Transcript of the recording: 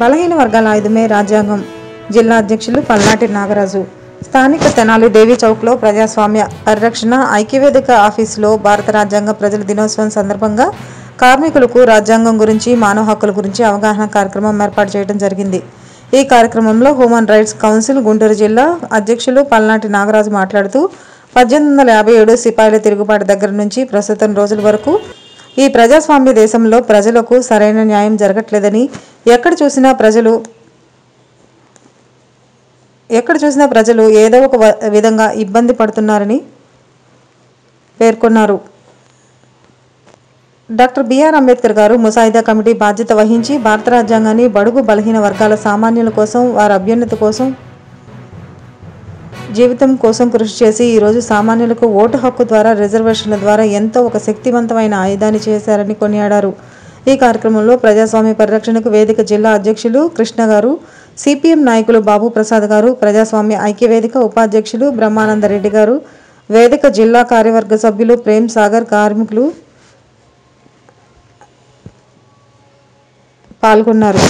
బలహీన వర్గాల ఆయుధమే రాజ్యాంగం. జిల్లా అధ్యక్షులు పల్నాటి నాగరాజు. స్థానిక తెనాలి దేవి చౌక్లో ప్రజాస్వామ్య పరిరక్షణ ఐక్యవేదిక ఆఫీసులో భారత రాజ్యాంగ ప్రజల దినోత్సవం సందర్భంగా కార్మికులకు రాజ్యాంగం గురించి మానవ హక్కుల గురించి అవగాహన కార్యక్రమం ఏర్పాటు చేయడం జరిగింది. ఈ కార్యక్రమంలో హ్యూమన్ రైట్స్ కౌన్సిల్ గుంటూరు జిల్లా అధ్యక్షులు పల్నాటి నాగరాజు మాట్లాడుతూ పద్దెనిమిది వందల యాభై ఏడు సిపాయిల తిరుగుబాటు దగ్గర నుంచి ప్రస్తుతం రోజుల వరకు ఈ ప్రజాస్వామ్య దేశంలో ప్రజలకు సరైన న్యాయం జరగట్లేదని ఎక్కడ చూసినా ప్రజలు ఎక్కడ చూసినా ప్రజలు ఏదో ఒక వ- విధంగా ఇబ్బంది పడుతున్నారని పేర్కొన్నారు. డాక్టర్ బిఆర్ అంబేద్కర్ గారు ముసాయిదా కమిటీ బాధ్యత వహించి భారత రాజ్యాంగాన్ని బడుగు బలహీన వర్గాల సామాన్యుల కోసం వారి అభ్యున్నత కోసం జీవితం కోసం కృషి చేసి ఈరోజు సామాన్యులకు ఓటు హక్కు ద్వారా రిజర్వేషన్ల ద్వారా ఎంతో ఒక శక్తివంతమైన ఆయుధాన్ని చేశారని కొనియాడారు. ఈ కార్యక్రమంలో ప్రజాస్వామ్య పరిరక్షణకు వేదిక జిల్లా అధ్యక్షులు కృష్ణ గారు సిపిఎం నాయకులు బాబు ప్రసాద్ గారు ప్రజాస్వామ్య ఐక్యవేదిక ఉపాధ్యక్షులు బ్రహ్మానందరెడ్డి గారు వేదిక జిల్లా కార్యవర్గ సభ్యులు ప్రేమ్ సాగర్ కార్మికులు పాల్గొన్నారు.